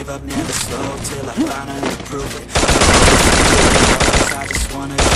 give up, never slow, till I finally prove it. I just wanna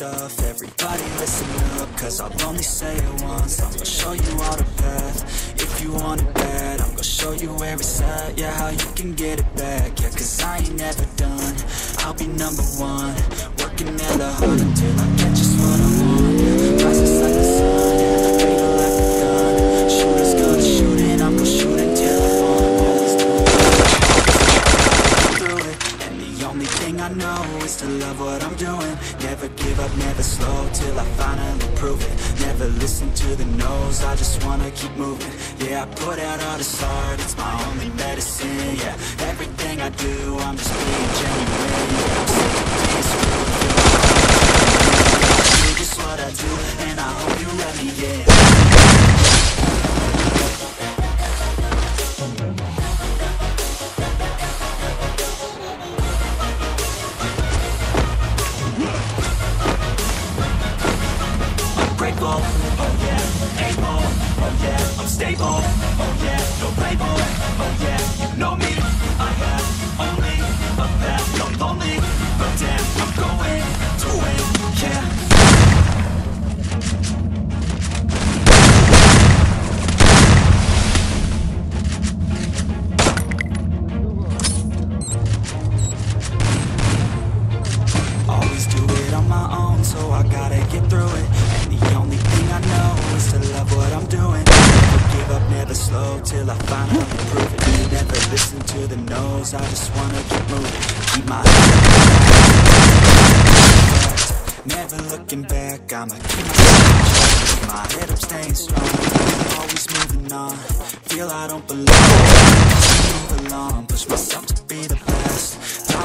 stuff, everybody listen up, cause I'll only say it once, I'm gonna show you all the path, if you want it bad, I'm gonna show you where it's at, yeah, how you can get it back, yeah, cause I ain't never done, I'll be number one, working hella hard until I slow till I finally prove it. Never listen to the no's, I just wanna keep moving. Yeah, I put out all this art, it's my only medicine. Yeah, everything I do, I'm just being genuine. Yeah, I'm sick of I do just what I do, and I hope you let me in grateful, oh yeah, able, oh yeah, I'm stable, oh yeah, no label, oh yeah, you know me, slow, till I finally prove it Never listen to the no's, I just wanna keep moving. Keep my Never looking back, I'ma keep my my head up, staying strong. Always moving on, feel I don't belong. Just move along, push myself to be the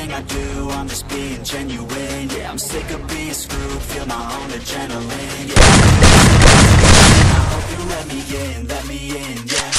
everything I do, I'm just being genuine. Yeah, I'm sick of being screwed, feel my own adrenaline. Yeah, I hope you let me in, let me in, yeah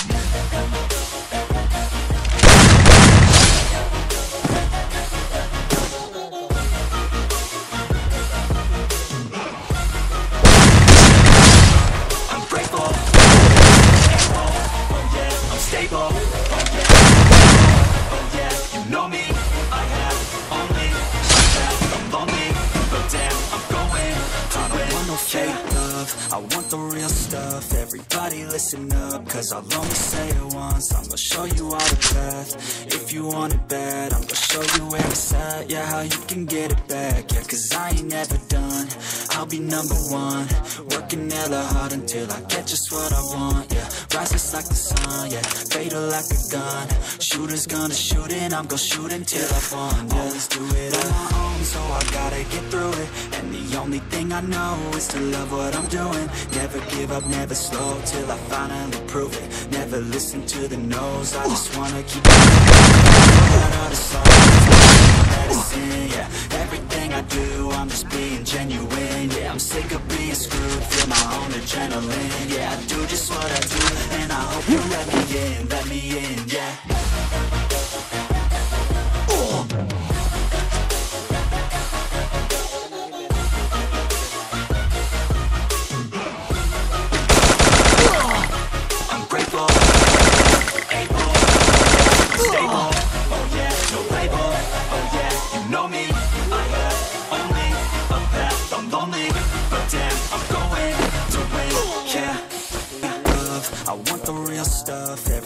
listen up, cause I'll only say it once. I'm gonna show you all the path. If you want it bad I'm gonna show you where it's at Yeah, how you can get it back. Yeah, cause I ain't never done. I'll be number one Working hella hard until I get just what I want rises like the sun Yeah, fatal like a gun. Shooters gonna shoot and I'm gonna shoot until I fall Yeah, always do it on my own So I gotta get through it. And the only thing I know Is to love what I'm doing. Never give up, never slow Till I finally prove it. Never listen to the no's I just wanna keep Medicine, yeah Everything I do, I'm just being genuine. Yeah, I'm sick of being screwed Feel my own adrenaline. Yeah, I do just what I do